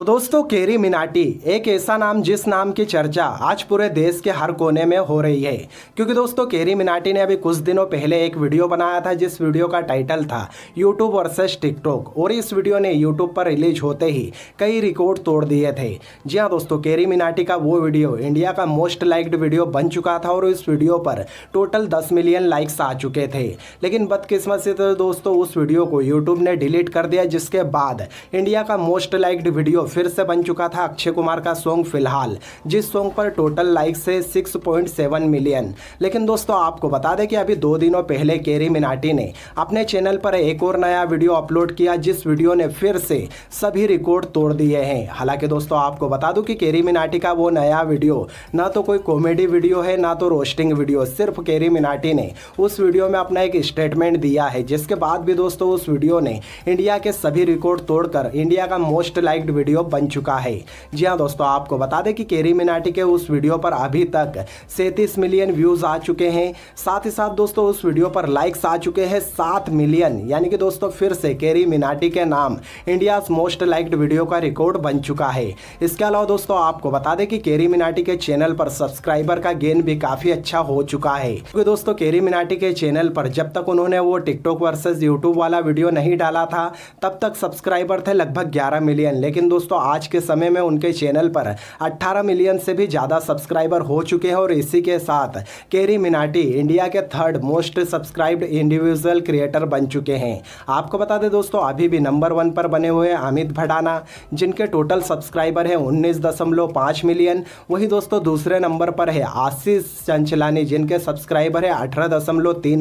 तो दोस्तों, केरी मिनाटी, एक ऐसा नाम जिस नाम की चर्चा आज पूरे देश के हर कोने में हो रही है। क्योंकि दोस्तों, केरी मिनाटी ने अभी कुछ दिनों पहले एक वीडियो बनाया था, जिस वीडियो का टाइटल था यूट्यूब वर्सेस टिकटॉक और इस वीडियो ने यूट्यूब पर रिलीज़ होते ही कई रिकॉर्ड तोड़ दिए थे। जी हाँ दोस्तों, केरी मिनाटी का वो वीडियो इंडिया का मोस्ट लाइक्ड वीडियो बन चुका था और इस वीडियो पर टोटल दस मिलियन लाइक्स आ चुके थे। लेकिन बदकिस्मत से तो दोस्तों, उस वीडियो को यूट्यूब ने डिलीट कर दिया, जिसके बाद इंडिया का मोस्ट लाइक्ड वीडियो फिर से बन चुका था अक्षय कुमार का सॉन्ग फ़िलहाल, जिस सॉन्ग पर टोटल लाइक्स है 6.7 मिलियन लेकिन दोस्तों, आपको बता दें कि अभी दो दिनों पहले केरी मिनाटी ने अपने चैनल पर एक और नया वीडियो अपलोड किया, जिस वीडियो ने फिर से सभी रिकॉर्ड तोड़ दिए हैं। हालाँकि दोस्तों, आपको बता दूँ कि केरी मिनाटी का वो नया वीडियो ना तो कोई कॉमेडी वीडियो है, ना तो रोस्टिंग वीडियो सिर्फ़ केरी मिनाटी ने उस वीडियो में अपना एक स्टेटमेंट दिया है, जिसके बाद भी दोस्तों, उस वीडियो ने इंडिया के सभी रिकॉर्ड तोड़कर इंडिया का मोस्ट लाइक्ड वीडियो बन चुका है। जी हाँ दोस्तों, आपको बता दें कि केरी मिनाटी के उस वीडियो पर अभी तक सैंतीस मिलियन व्यूज़ आ चुके हैं। साथ ही साथ दोस्तों, उस वीडियो पर लाइक्स आ चुके हैं सात मिलियन। यानी कि दोस्तों, फिर से केरी मिनाटी के नाम इंडिया मोस्ट लाइक्ड वीडियो का रिकॉर्ड बन चुका है। इसके अलावा दोस्तों, आपको बता दें कि केरी मिनाटी के चैनल पर सब्सक्राइबर का गेन भी काफ़ी अच्छा हो चुका है। क्योंकि दोस्तों, केरी मिनाटी के चैनल पर जब तक उन्होंने वो टिकटॉक वर्सेज यूट्यूब वाला वीडियो नहीं डाला था, तब तक सब्सक्राइबर थे लगभग ग्यारह मिलियन। लेकिन दोस्तों आज आज के समय में उनके चैनल पर 18 मिलियन से भी ज़्यादा सब्सक्राइबर हो चुके हैं और इसी के साथ केरी मिनाटी, इंडिया के third most subscribed individual creator बन चुके हैं। आपको बता दें दोस्तों, अभी भी नंबर वन पर बने हुए अमित भडाना, जिनके टोटल सब्सक्राइबर हैं उन्नीस मिलियन। वही दोस्तों, दूसरे नंबर पर है आशीष चंचलानी, जिनके सब्सक्राइबर है अठारह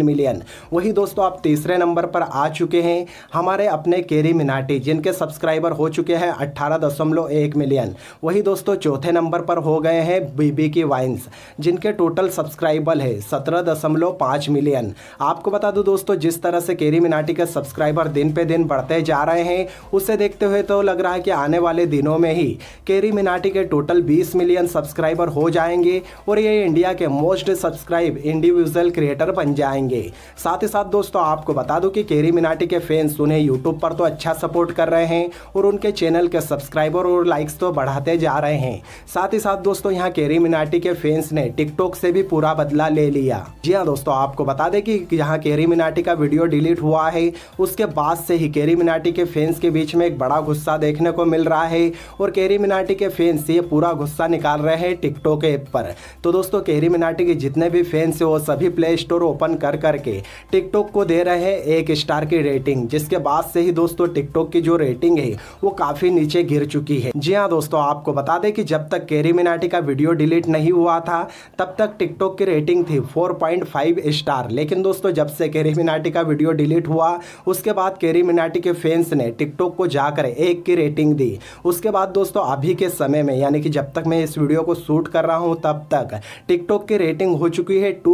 मिलियन। वही दोस्तों, आप तीसरे नंबर पर आ चुके हैं। हमारे अपने केरी मिनाटी, जिनके सब्सक्राइबर हो चुके हैं अट्ठारह दशमलव दशमलव एक मिलियन। वही दोस्तों, चौथे नंबर पर हो गए हैं बीबी की वाइन्स, जिनके टोटल सब्सक्राइबर है सत्रह दशमलव पाँच मिलियन। आपको बता दूँ दोस्तों, जिस तरह से केरी मिनाटी के सब्सक्राइबर दिन पे दिन बढ़ते जा रहे हैं, उसे देखते हुए तो लग रहा है कि आने वाले दिनों में ही केरी मिनाटी के टोटल बीस मिलियन सब्सक्राइबर हो जाएँगे और ये इंडिया के मोस्ट सब्सक्राइब इंडिविजुअल क्रिएटर बन जाएँगे। साथ ही साथ दोस्तों, आपको बता दूँ कि केरी मिनाटी के फैंस उन्हें यूट्यूब पर तो अच्छा सपोर्ट कर रहे हैं और उनके चैनल के सब्सक्राइबर और लाइक्स तो बढ़ाते जा रहे हैं। साथ ही साथ दोस्तों, यहाँ केरी मिनाटी के फैंस ने टिकटॉक से भी पूरा बदला ले लिया। जी हाँ दोस्तों, आपको बता दें कि यहाँ केरी मिनाटी का वीडियो डिलीट हुआ है। उसके बाद से ही केरी मिनाटी के फैंस के बीच में एक बड़ा गुस्सा देखने को मिल रहा है और केरी मिनाटी के फैंस ये पूरा गुस्सा निकाल रहे हैं टिकटॉक ऐप पर। तो दोस्तों, केरी मिनाटी के जितने भी फैंस है, वो सभी प्ले स्टोर ओपन कर करके टिकटॉक को दे रहे हैं एक स्टार की रेटिंग जिसके बाद से ही दोस्तों टिकटॉक की जो रेटिंग है, वो काफ़ी नीचे गिर चुकी चुकी है। जी हाँ दोस्तों, आपको बता दें कि जब तक केरी मिनाटी का वीडियो डिलीट नहीं हुआ था, तब तक टिकटॉक की रेटिंग थी 4.5 स्टार लेकिन दोस्तों, जब से केरी मिनाटी का वीडियो डिलीट हुआ, उसके बाद केरी मिनाटी के फैंस ने टिकटॉक को जाकर एक की रेटिंग दी। उसके बाद दोस्तों, अभी के समय में, यानी कि जब तक मैं इस वीडियो को शूट कर रहा हूँ, तब तक टिकटॉक की रेटिंग हो चुकी है टू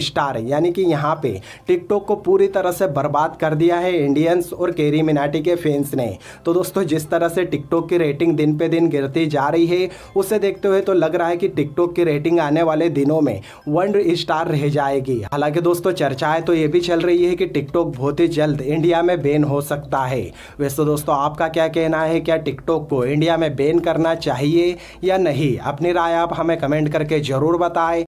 स्टार यानी कि यहाँ पे टिकटॉक को पूरी तरह से बर्बाद कर दिया है इंडियंस और केरी मिनाटी के फैंस ने। तो दोस्तों, जिस तरह से टिकटॉक की रेटिंग दिन पे दिन गिरती जा रही है। उसे देखते हुए तो लग रहा है कि टिकटॉक की रेटिंग आने वाले दिनों में वन स्टार रह जाएगी। हालाँकि दोस्तों चर्चाएँ तो ये भी चल रही है कि टिकटॉक बहुत ही जल्द इंडिया में बैन हो सकता है। वैसे दोस्तों, आपका क्या कहना है, क्या टिकटॉक को इंडिया में बैन करना चाहिए या नहीं? अपनी राय आप हमें कमेंट करके ज़रूर बताएँ।